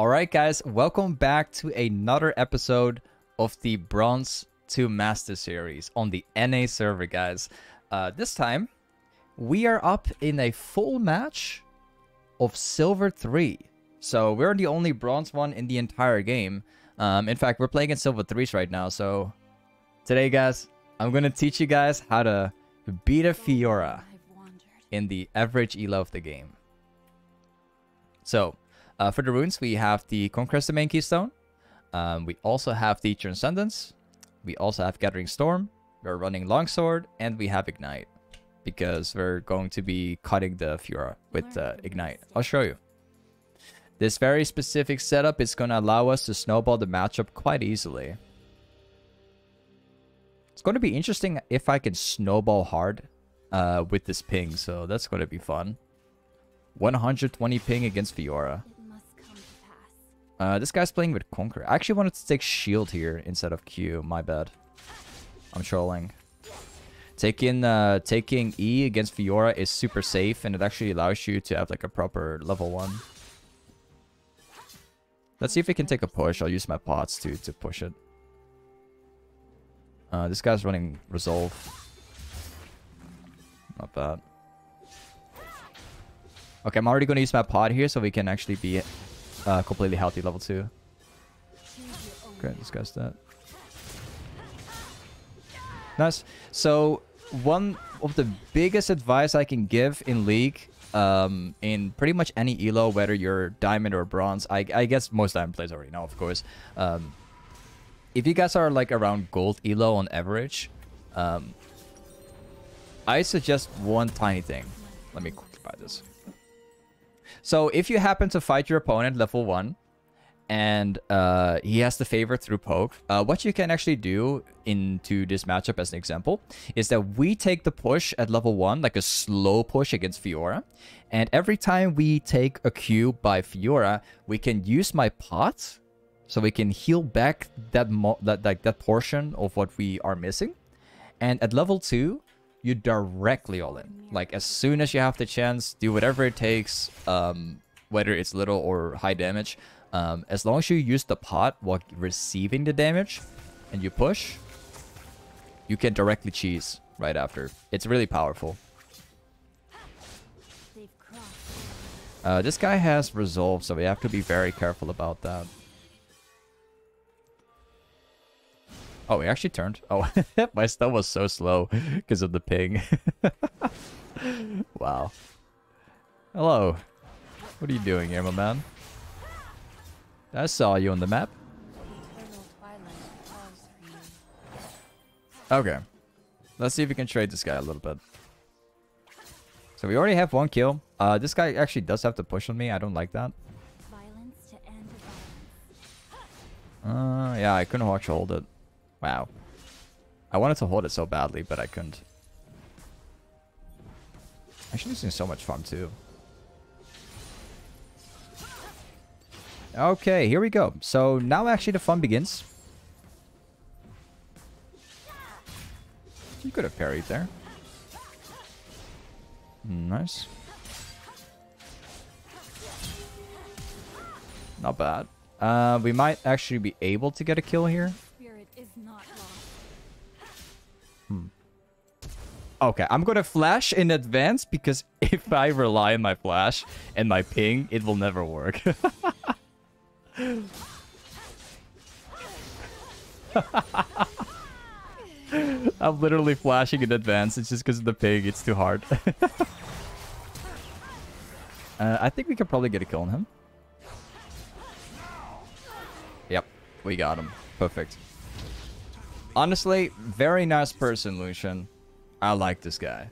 Alright guys, welcome back to another episode of the Bronze to Master series on the NA server guys. Uh, this time, we are up in a full match of Silver 3. So we're the only Bronze one in the entire game. Um, in fact, we're playing in Silver 3s right now, so today guys, I'm gonna teach you guys how to beat a Fiora in the average elo of the game. So, uh, for the runes, we have the Conquest the main keystone. Um, we also have the Transcendence. We also have Gathering Storm. We're running Longsword, and we have Ignite. Because we're going to be cutting the Fiora with uh, Ignite. I'll show you. This very specific setup is going to allow us to snowball the matchup quite easily. It's going to be interesting if I can snowball hard uh, with this ping, so that's going to be fun. 120 ping against Fiora. Uh, this guy's playing with Conquer. I actually wanted to take Shield here instead of Q. My bad. I'm trolling. Taking uh, taking E against Fiora is super safe, and it actually allows you to have like a proper level 1. Let's see if we can take a push. I'll use my pots to, to push it. Uh, this guy's running Resolve. Not bad. Okay, I'm already going to use my pod here so we can actually be uh, completely healthy level 2. Okay, this guy's dead. Nice. So, one of the biggest advice I can give in League, um, in pretty much any elo, whether you're Diamond or Bronze, I, I guess most Diamond players already know, of course. Um, if you guys are like around Gold elo on average, um, I suggest one tiny thing. Let me quickly buy this. So if you happen to fight your opponent level 1, and uh, he has the favor through poke, uh, what you can actually do into this matchup as an example is that we take the push at level 1, like a slow push against Fiora. And every time we take a Q by Fiora, we can use my pot so we can heal back that, that, like, that portion of what we are missing. And at level 2, you directly all in. Like, as soon as you have the chance, do whatever it takes, um, whether it's little or high damage. Um, as long as you use the pot while receiving the damage, and you push, you can directly cheese right after. It's really powerful. Uh, this guy has resolve, so we have to be very careful about that. Oh, he actually turned. Oh, my stun was so slow because of the ping. wow. Hello. What are you doing here, my man? I saw you on the map. Okay. Let's see if we can trade this guy a little bit. So we already have one kill. Uh, this guy actually does have to push on me. I don't like that. Uh, yeah, I couldn't watch hold it. Wow. I wanted to hold it so badly, but I couldn't. Actually, is so much fun, too. Okay, here we go. So now actually the fun begins. You could have parried there. Nice. Not bad. Uh, we might actually be able to get a kill here. Okay, I'm gonna flash in advance because if I rely on my flash and my ping, it will never work. I'm literally flashing in advance. It's just because of the ping. It's too hard. uh, I think we can probably get a kill on him. Yep, we got him. Perfect. Honestly, very nice person, Lucian. I like this guy.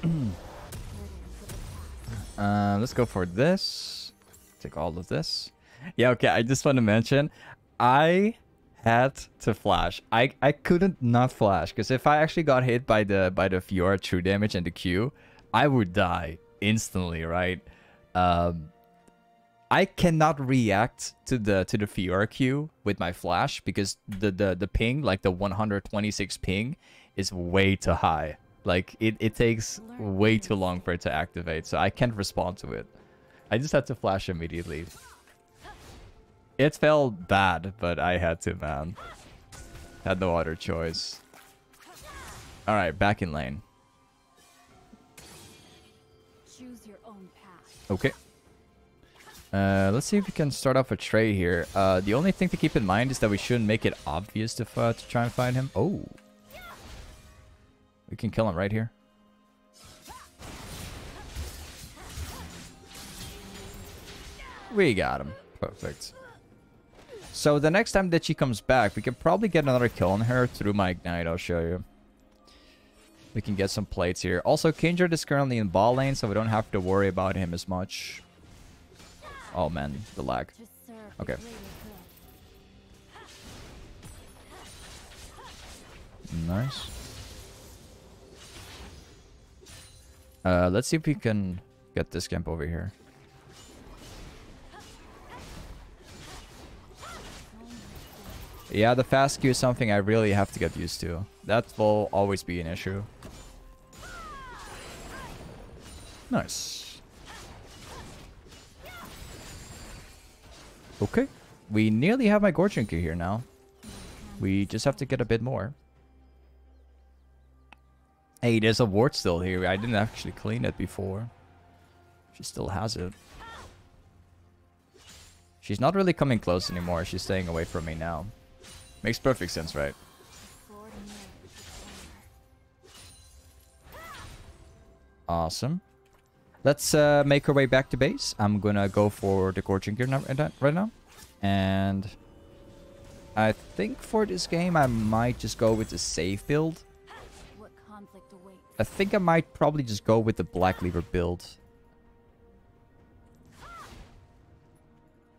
uh, let's go for this. Take all of this. Yeah, okay, I just want to mention, I had to flash. I, I couldn't not flash, because if I actually got hit by the by the Fiora true damage and the Q, I would die instantly, right? Um, I cannot react to the to the Fiora Q with my flash because the the the ping, like the 126 ping, is way too high. Like it it takes way too long for it to activate, so I can't respond to it. I just had to flash immediately. It felt bad, but I had to, man. Had no other choice. Alright, back in lane. Choose your own path. Okay. Uh, let's see if we can start off a trade here. Uh, the only thing to keep in mind is that we shouldn't make it obvious to, uh, to try and find him. Oh. We can kill him right here. We got him. Perfect. So the next time that she comes back, we can probably get another kill on her through my Ignite. I'll show you. We can get some plates here. Also, Kindred is currently in ball lane, so we don't have to worry about him as much. Oh man, the lag. To serve the Okay. Nice. Uh, let's see if we can get this camp over here. Yeah, the fast Q is something I really have to get used to. That will always be an issue. Nice. Okay. We nearly have my Goredrinker here now. We just have to get a bit more. Hey, there's a ward still here. I didn't actually clean it before. She still has it. She's not really coming close anymore. She's staying away from me now. Makes perfect sense, right? Awesome. Let's uh, make our way back to base. I'm gonna go for the Goredrinker right now. And I think for this game, I might just go with the safe build. I think I might probably just go with the Black Cleaver build.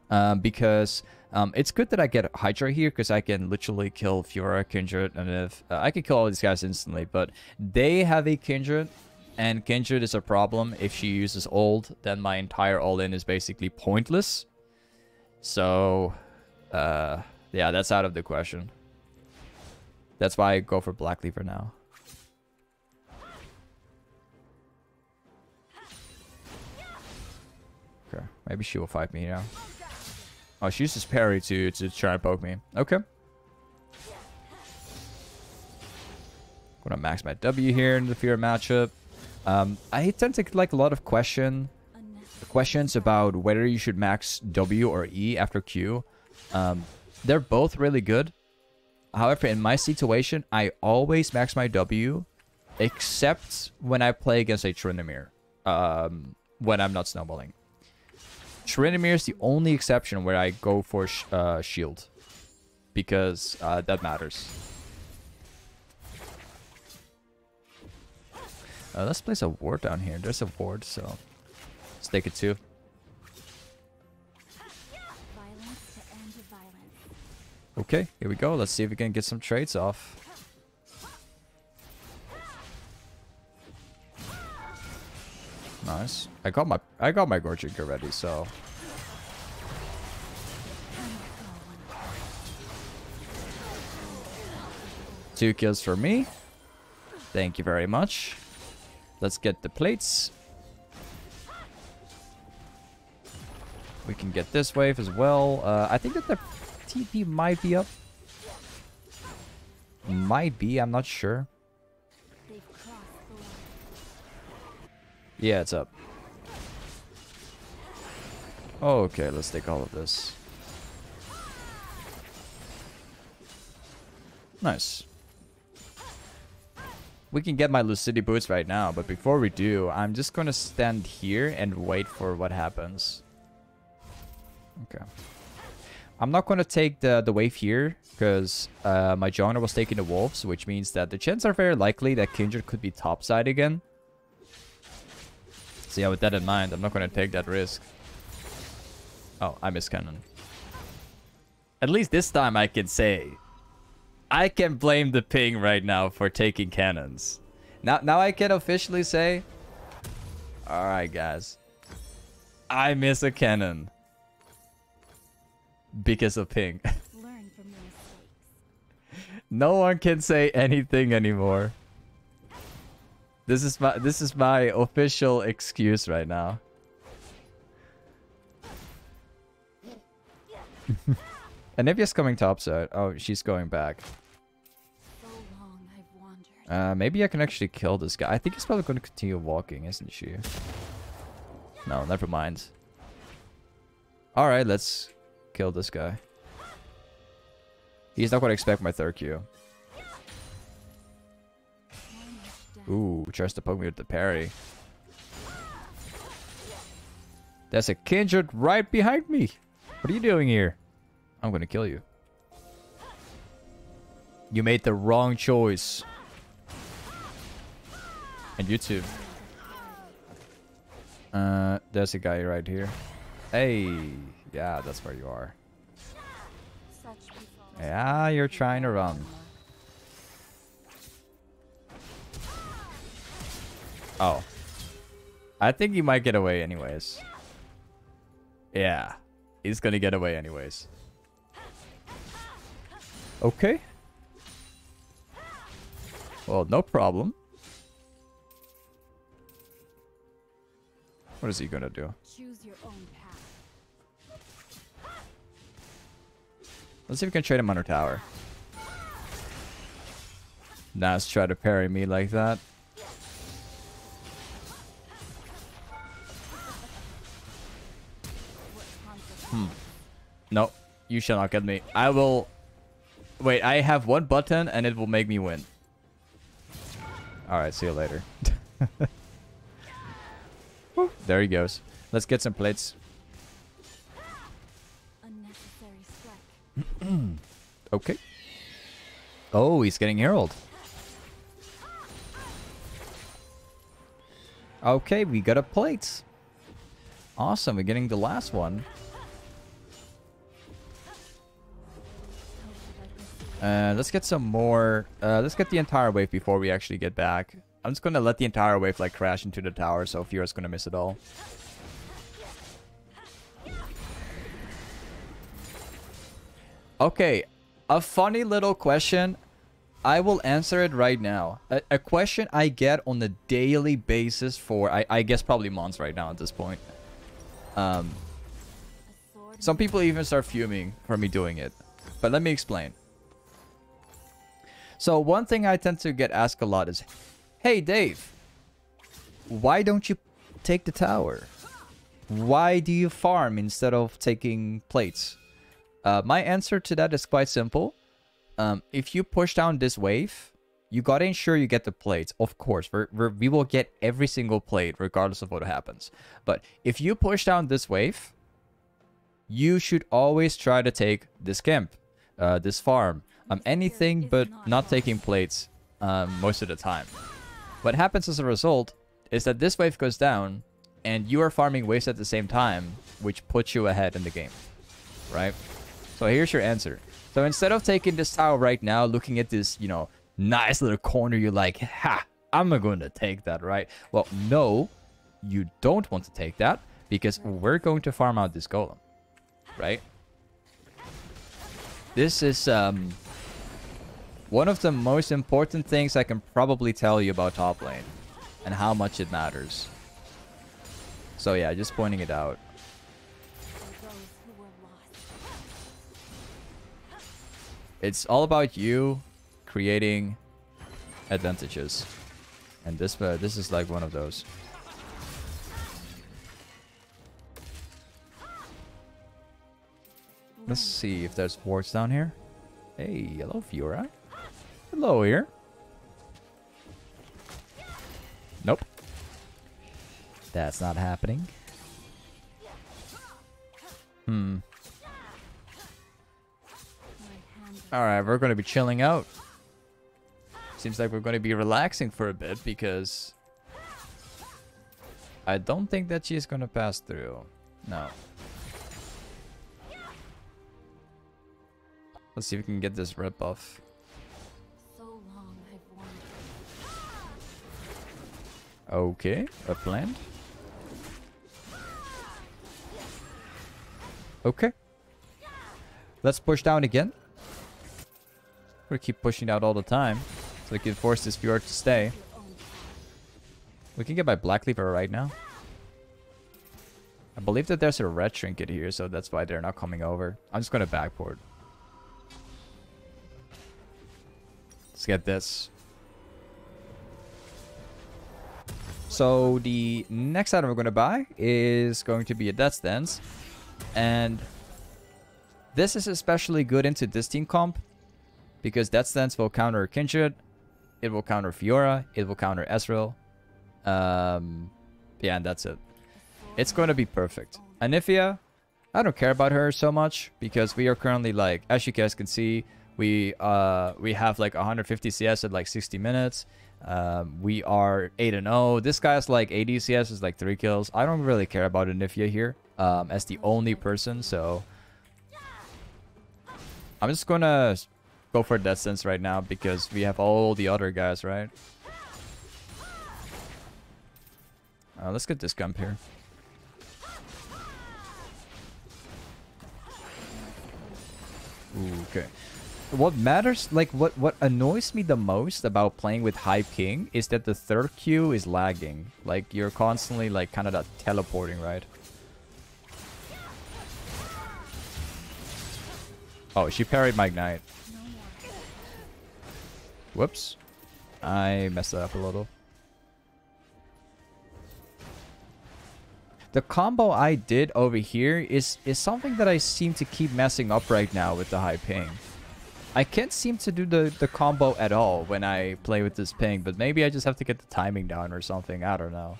Um, because um, it's good that I get Hydra here because I can literally kill Fiora, Kindred, and if uh, I can kill all these guys instantly. But they have a Kindred, and Kindred is a problem. If she uses old, then my entire all-in is basically pointless. So, uh, yeah, that's out of the question. That's why I go for Black Cleaver now. Okay, maybe she will fight me now. Oh, she uses parry to, to try and poke me. Okay. Gonna max my W here in the fear matchup. Um, I tend to get like a lot of question questions about whether you should max W or E after Q. Um, they're both really good. However, in my situation, I always max my W, except when I play against a Tryndamere, um, when I'm not snowballing. Tryndamere is the only exception where I go for sh uh, shield, because uh, that matters. Uh, let's place a ward down here. There's a ward, so let's take it too. Okay, here we go. Let's see if we can get some trades off. Nice. I got my I got my Gorchik ready, so two kills for me. Thank you very much. Let's get the plates. We can get this wave as well. Uh, I think that the TP might be up. Might be, I'm not sure. Yeah, it's up. Okay, let's take all of this. Nice. We can get my Lucidity boots right now, but before we do, I'm just gonna stand here and wait for what happens. Okay. I'm not gonna take the, the wave here, because uh, my Jonar was taking the wolves, which means that the chances are very likely that Kindred could be topside again. So yeah, with that in mind, I'm not to take that risk. Oh, I missed cannon. At least this time I can say, I can blame the ping right now for taking cannons. Now, now I can officially say, all right, guys, I miss a cannon because of ping. no one can say anything anymore. This is my this is my official excuse right now. Anivia's coming topside. Oh, she's going back. So long I've wandered. Uh, maybe I can actually kill this guy. I think he's probably going to continue walking, isn't she? No, never mind. Alright, let's kill this guy. He's not going to expect my third Q. Ooh, tries to poke me with the parry. There's a Kindred right behind me. What are you doing here? I'm gonna kill you. You made the wrong choice. And you too. Uh, there's a guy right here. Hey, yeah, that's where you are. Yeah, you're trying to run. Oh. I think he might get away anyways. Yeah. He's gonna get away anyways. Okay. Well, no problem. What is he gonna do? Choose your own path. Let's see if we can trade him under tower. Nas try to parry me like that. Hmm. No, you shall not get me. I will... Wait, I have one button and it will make me win. Alright, see you later. There he goes. Let's get some plates. Okay. Oh, he's getting Herald. Okay, we got a plate. Awesome, we're getting the last one. Uh, let's get some more. Uh, let's get the entire wave before we actually get back. I'm just gonna let the entire wave like crash into the tower, so Fiora's gonna miss it all. Okay, a funny little question. I will answer it right now. A, a question I get on a daily basis for, I, I guess probably months right now at this point. Um, some people even start fuming for me doing it. But let me explain. So one thing I tend to get asked a lot is, Hey Dave, why don't you take the tower? Why do you farm instead of taking plates? Uh, my answer to that is quite simple. Um, if you push down this wave, you gotta ensure you get the plates. Of course, we're, we're, we will get every single plate regardless of what happens. But if you push down this wave, you should always try to take this camp, uh, this farm, um, anything but not taking plates um, most of the time. What happens as a result is that this wave goes down, and you are farming waves at the same time, which puts you ahead in the game, right? So here's your answer. So instead of taking this tower right now, looking at this, you know, nice little corner, you're like, ha, I'm going to take that, right? Well, no, you don't want to take that because we're going to farm out this golem, right? This is um, one of the most important things I can probably tell you about top lane and how much it matters. So yeah, just pointing it out. It's all about you creating advantages. And this uh, this is like one of those. Let's see if there's wards down here. Hey, hello Fiora. Hello here. Nope. That's not happening. Hmm. Alright, we're going to be chilling out. Seems like we're going to be relaxing for a bit because... I don't think that she's going to pass through. No. Let's see if we can get this red buff. Okay, a upland. Okay. Let's push down again. We're keep pushing out all the time. So we can force this fjord to stay. We can get my Black Cleaver right now. I believe that there's a red trinket here, so that's why they're not coming over. I'm just gonna backport. Let's get this. So the next item we're going to buy is going to be a Death's Dance. And this is especially good into this team comp because Death's Dance will counter Kindred, it will counter Fiora, it will counter Ezreal. Um, yeah, and that's it. It's going to be perfect. Anivia, I don't care about her so much because we are currently like, as you guys can see, we uh we have like 150 CS at like 60 minutes. Um, we are 8 and 0. This guy's like 80 CS is like 3 kills. I don't really care about Anivia here um, as the only person, so I'm just gonna go for Death's Dance right now because we have all the other guys, right? Uh, let's get this Gromp here. Ooh, okay. What matters, like what what annoys me the most about playing with high ping is that the third Q is lagging. Like you're constantly like kind of teleporting, right? Oh, she parried my Ignite. Whoops. I messed that up a little. The combo I did over here is, is something that I seem to keep messing up right now with the high ping. I can't seem to do the, the combo at all when I play with this ping, but maybe I just have to get the timing down or something. I don't know.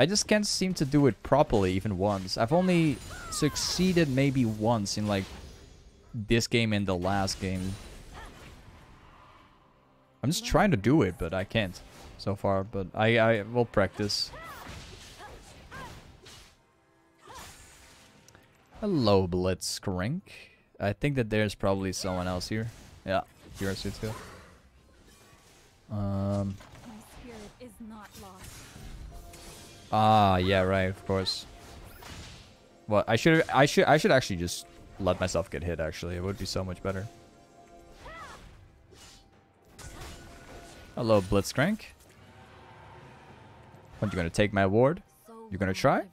I just can't seem to do it properly even once. I've only succeeded maybe once in like this game and the last game. I'm just trying to do it, but I can't so far. But I, I will practice. Hello, Blitzcrank. I think that there's probably someone else here. Yeah, here's it too. Um. Is. Ah, yeah, right, of course. Well, I should, I should, I should actually just let myself get hit. Actually, it would be so much better. Hello, Blitzcrank. What, you gonna take my ward? You gonna try?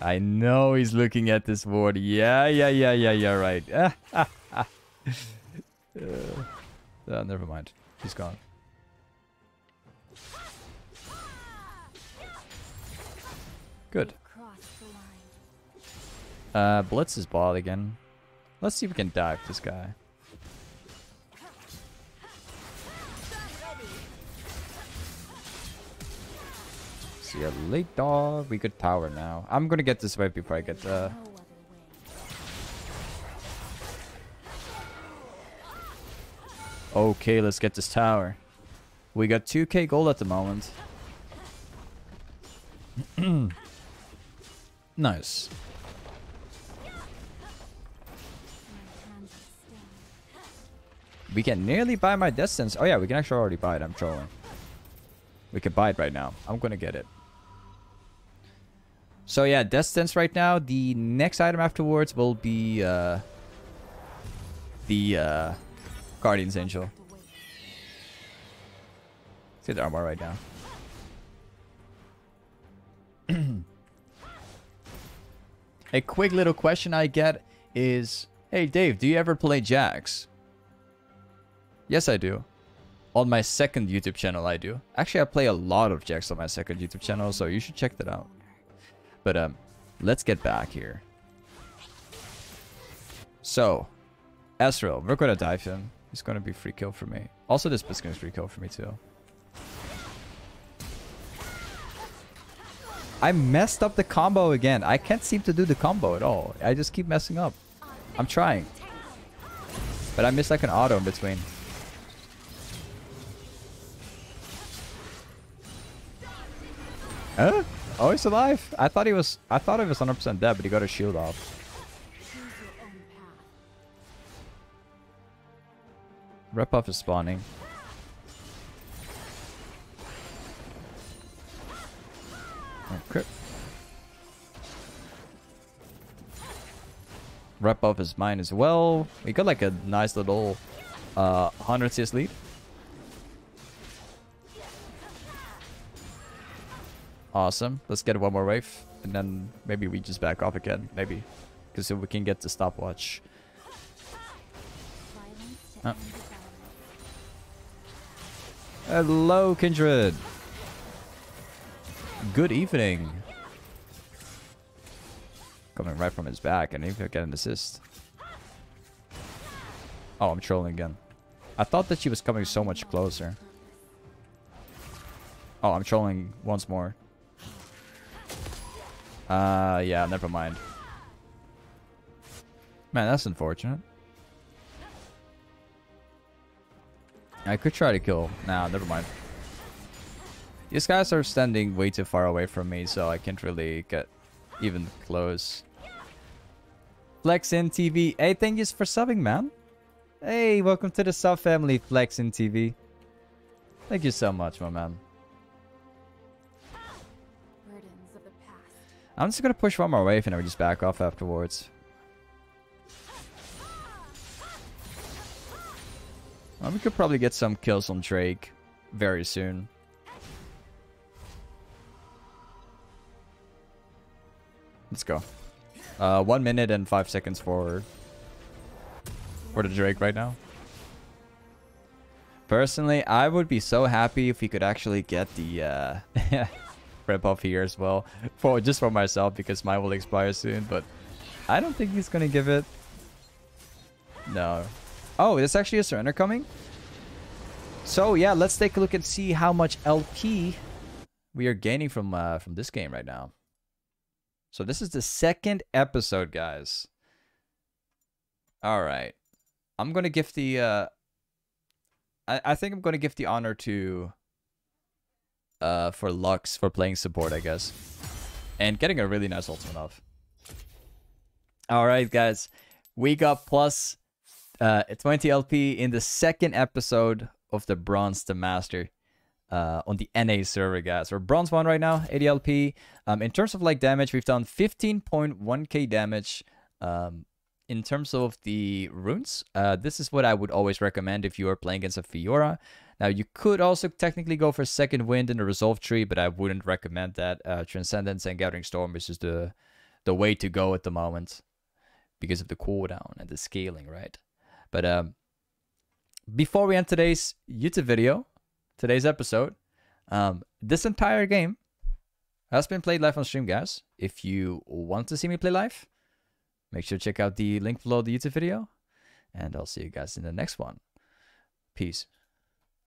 I know he's looking at this ward. Yeah, yeah, yeah, yeah, yeah, right. uh, uh, never mind. He's gone. Good. Uh, Blitz is ball again. Let's see if we can dive this guy. Ya later. We could tower now. I'm gonna get this wave before I get uh other way. Okay, let's get this tower. We got 2k gold at the moment. nice. We can nearly buy my Death's Dance. Oh yeah, we can actually already buy it. I'm trolling. We can buy it right now. I'm gonna get it. So yeah, Death's Dance right now. The next item afterwards will be uh, the uh, Guardian's Angel. Let's get the armor right now. A quick little question I get is, Hey Dave, do you ever play Jax? Yes, I do. On my second YouTube channel, I do. Actually, I play a lot of Jax on my second YouTube channel, so you should check that out. But um, let's get back here. So, Ezreal, we're gonna dive him. He's gonna be free kill for me. Also, this Blitzcrank is free kill for me too. I messed up the combo again. I can't seem to do the combo at all. I just keep messing up. I'm trying. But I missed like an auto in between. Huh? Oh, he's alive. I thought he was. I thought he was 100% dead, but he got his shield off. Choose your own path. Red buff is spawning. Okay. Red buff is mine as well. We got like a nice little uh 100 CS lead. Awesome. Let's get one more wave. And then maybe we just back off again. Maybe. Because we can get the stopwatch. Hello, Kindred. Good evening. Coming right from his back, and even get an assist. Oh, I'm trolling again. I thought that she was coming so much closer. Oh, I'm trolling once more. Uh, yeah, never mind. Man, that's unfortunate. I could try to kill. Nah, never mind. These guys are standing way too far away from me, so I can't really get even close. Flex in TV. Hey, thank you for subbing, man. Hey, welcome to the sub family, Flex in TV. Thank you so much, my man. I'm just gonna push one more wave and we just back off afterwards. Well, we could probably get some kills on Drake very soon. Let's go. Uh, one minute and five seconds for for the Drake right now. Personally, I would be so happy if we could actually get the uh, rip off here as well, for just for myself because mine will expire soon. But I don't think he's gonna give it. No. Oh, there's actually a surrender coming. So yeah, let's take a look and see how much LP we are gaining from uh, from this game right now. So this is the second episode, guys. All right, I'm gonna give the. Uh, I I think I'm gonna give the honor to. Uh, for Lux for playing support, I guess, and getting a really nice ultimate off. All right, guys, we got plus uh 20 LP in the second episode of the Bronze to Master uh, on the NA server, guys. We're bronze one right now, 80 LP. Um, in terms of like damage, we've done 15.1k damage. Um, in terms of the runes, uh, this is what I would always recommend if you are playing against a Fiora. Now, you could also technically go for Second Wind in the Resolve tree, but I wouldn't recommend that. Uh, Transcendence and Gathering Storm is just the, the way to go at the moment because of the cooldown and the scaling, right? But um, before we end today's YouTube video, today's episode, um, this entire game has been played live on stream, guys. If you want to see me play live, make sure to check out the link below the YouTube video. And I'll see you guys in the next one. Peace.